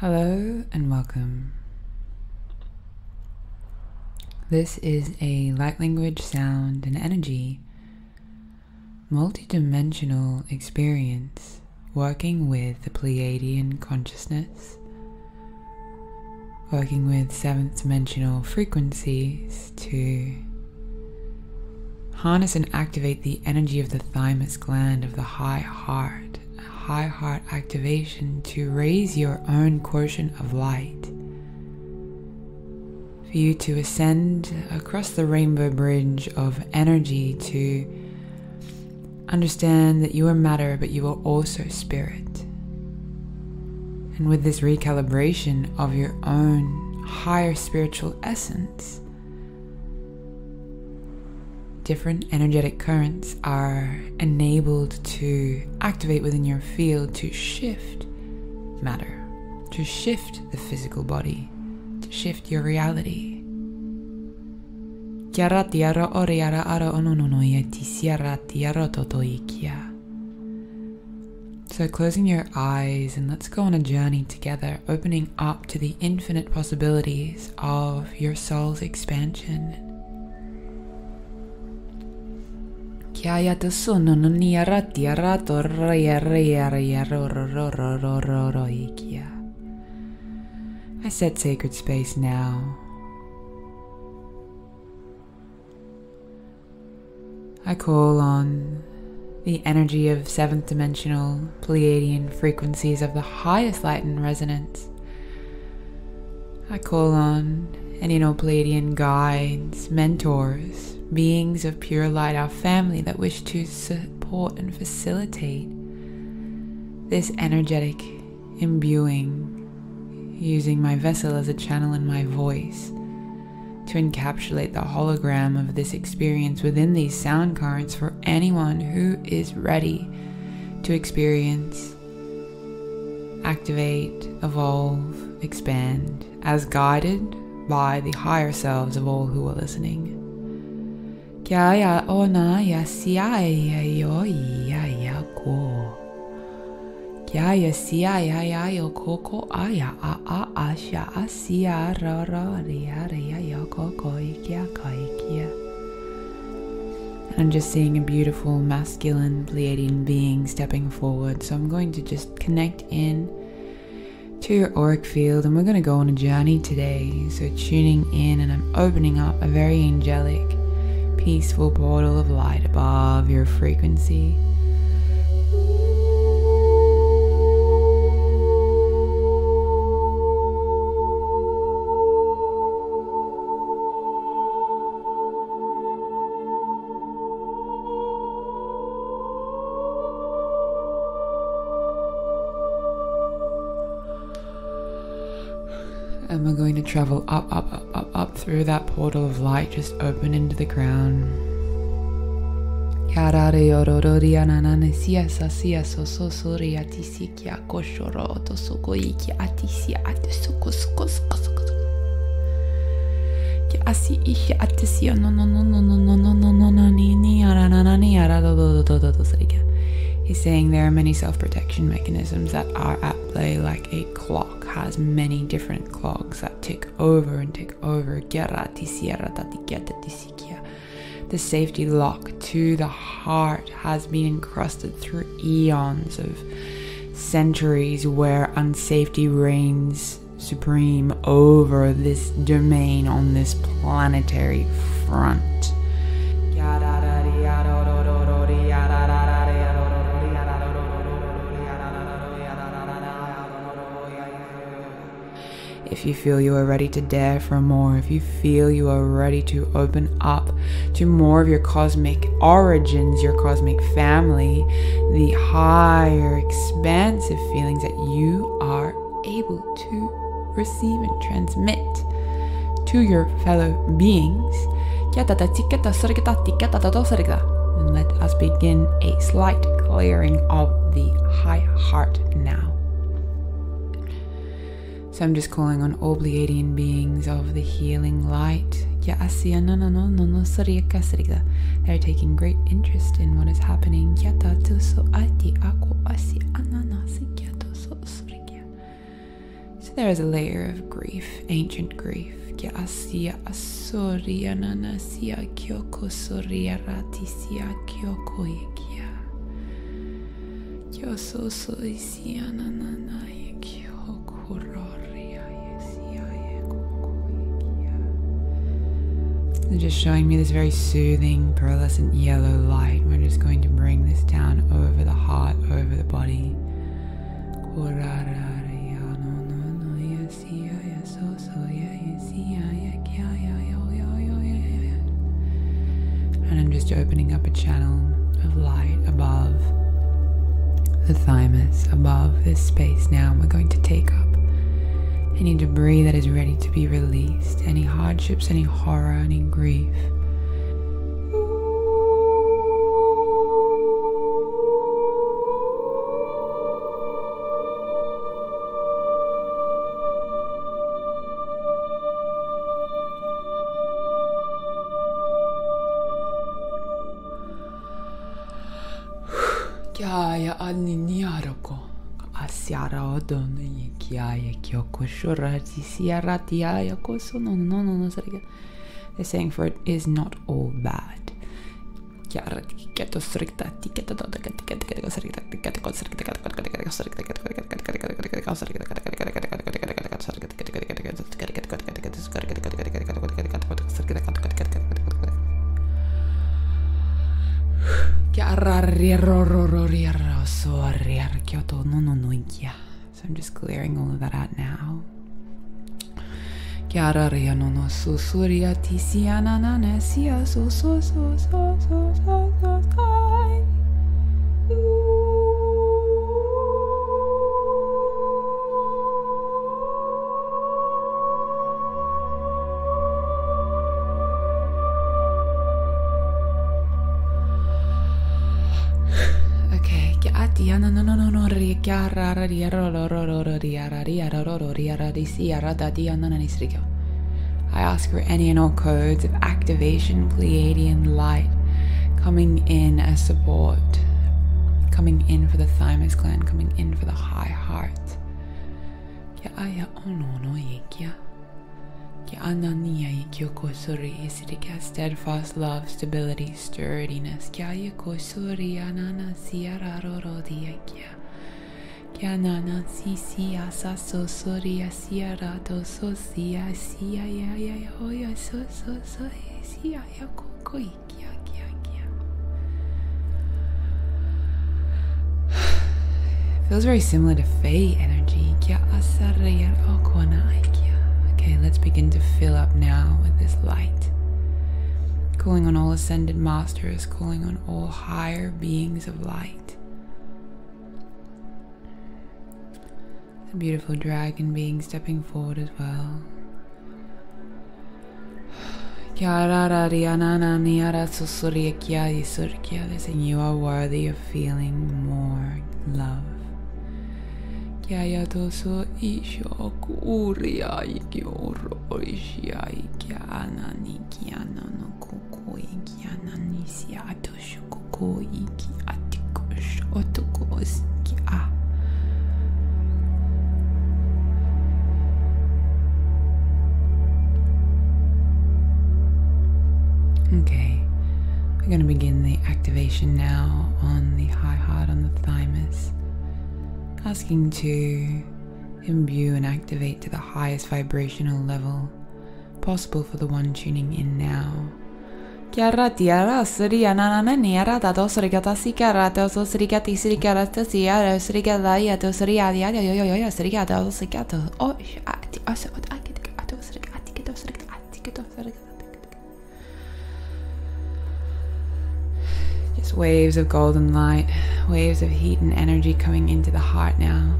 Hello and welcome. This is a light language, sound, and energy multi-dimensional experience working with the Pleiadian consciousness, working with seventh dimensional frequencies to harness and activate the energy of the thymus gland of the high heart, high heart activation to raise your own quotient of light. For you to ascend across the rainbow bridge of energy to understand that you are matter, but you are also spirit. And with this recalibration of your own higher spiritual essence, different energetic currents are enabled to activate within your field to shift matter, to shift the physical body, to shift your reality. So, closing your eyes and let's go on a journey together, opening up to the infinite possibilities of your soul's expansion. I set sacred space now. I call on the energy of seventh dimensional Pleiadian frequencies of the highest light and resonance. I call on any no Pleiadian guides, mentors, beings of pure light, our family that wish to support and facilitate this energetic imbuing using my vessel as a channel in my voice to encapsulate the hologram of this experience within these sound currents for anyone who is ready to experience, activate, evolve, expand, as guided by the higher selves of all who are listening. I'm just seeing a beautiful masculine Pleiadian being stepping forward. So I'm going to just connect in to your auric field and we're going to go on a journey today. So tuning in and I'm opening up a very angelic, peaceful portal of light above your frequency. And we're going to travel up, up, up, up, up through that portal of light, just open into the ground. He's saying there are many self protection mechanisms that are at play, like a clock has many different clogs that tick over and tick over. The safety lock to the heart has been encrusted through eons of centuries where unsafety reigns supreme over this domain on this planetary front. If you feel you are ready to dare for more, if you feel you are ready to open up to more of your cosmic origins, your cosmic family, the higher, expansive feelings that you are able to receive and transmit to your fellow beings. And let us begin a slight clearing of the high heart now. So I'm just calling on all Pleiadian beings of the healing light. They're taking great interest in what is happening. So there is a layer of grief, ancient grief. Kia asia asoria They're just showing me this very soothing pearlescent yellow light. We're just going to bring this down over the heart, over the body. And I'm just opening up a channel of light above the thymus, above this space now. We're going to take up any debris that is ready to be released, any hardships, any horror, any grief. They're saying for it is not all bad. So I'm just clearing all of that out now. I ask for any and all codes of activation, Pleiadian light coming in as support, coming in for the thymus gland, coming in for the high heart. Kia aya ono no kia. Anania ye kyo isirika steadfast love, stability, sturdiness. Kia ye kosori anana siara roro dia asa so do so si ya ya ya so so so ya koko. Feels very similar to Fae energy. Kia ya. Okay, let's begin to fill up now with this light. Calling on all ascended masters, calling on all higher beings of light. The beautiful dragon being stepping forward as well. Saying you are worthy of feeling more love. Kiaya now on the high heart on the thymus asking to imbue and activate to the highest vibrational level possible for the one tuning in now. Waves of golden light, waves of heat and energy coming into the heart now.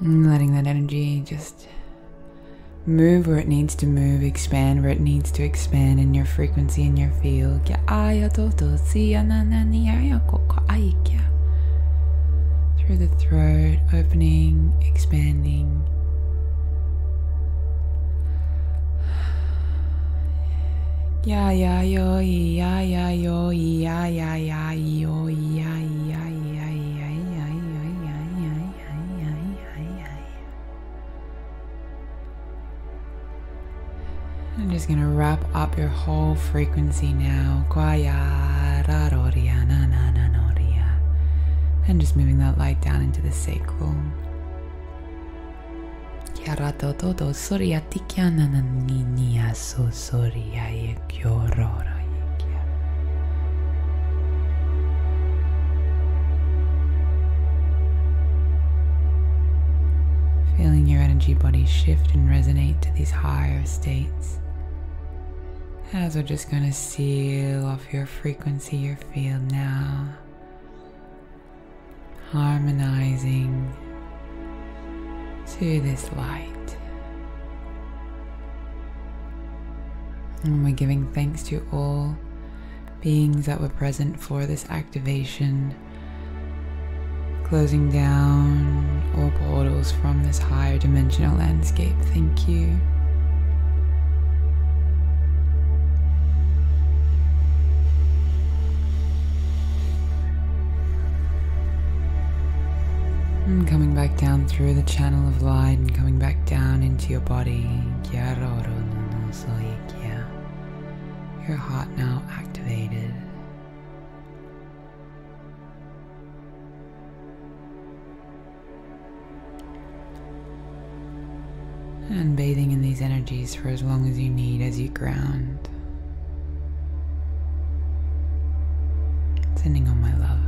Letting that energy just move where it needs to move, expand where it needs to expand in your frequency and your field. Through the throat, opening, expanding. Ya ya yo ya ya yo ya ya going to wrap up your whole frequency now. And just moving that light down into the sacral. Feeling your energy body shift and resonate to these higher states. As we're just going to seal off your frequency, your field now, harmonizing to this light. And we're giving thanks to all beings that were present for this activation, closing down all portals from this higher dimensional landscape. Thank you. And coming back down through the channel of light and coming back down into your body. Your heart now activated. And bathing in these energies for as long as you need as you ground. Sending all my love.